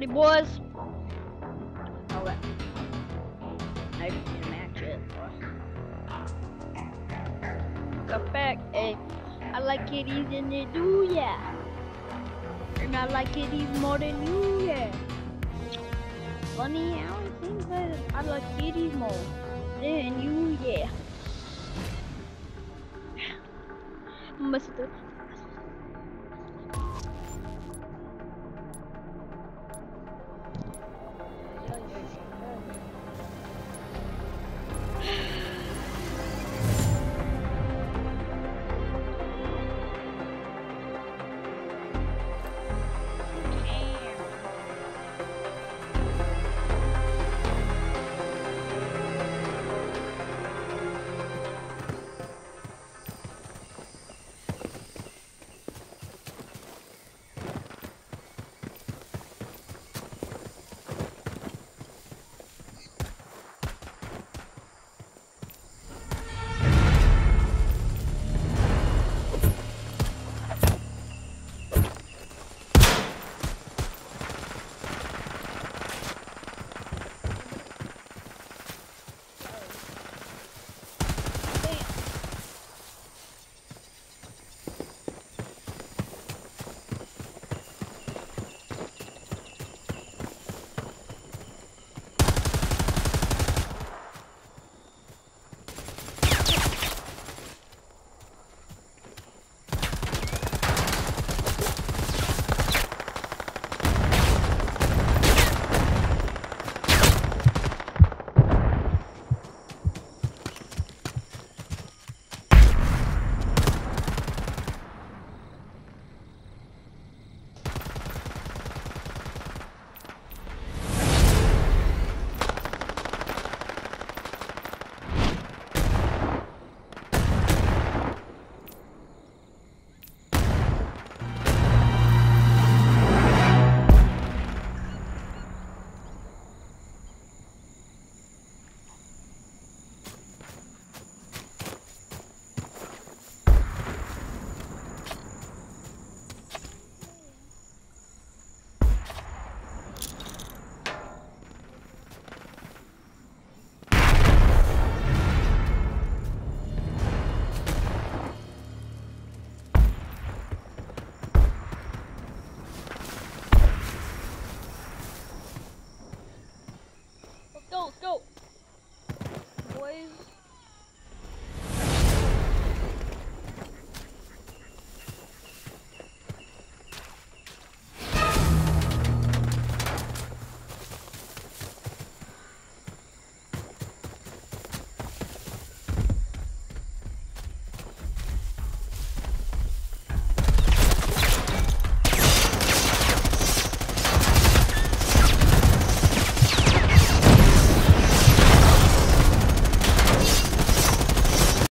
Ready, boys? Oh, Okay. I just need to match it. Come back, hey. I like kitties and they do, yeah. And I like it even more than you, yeah. Funny, how it seems that I like it even more than you, yeah. Must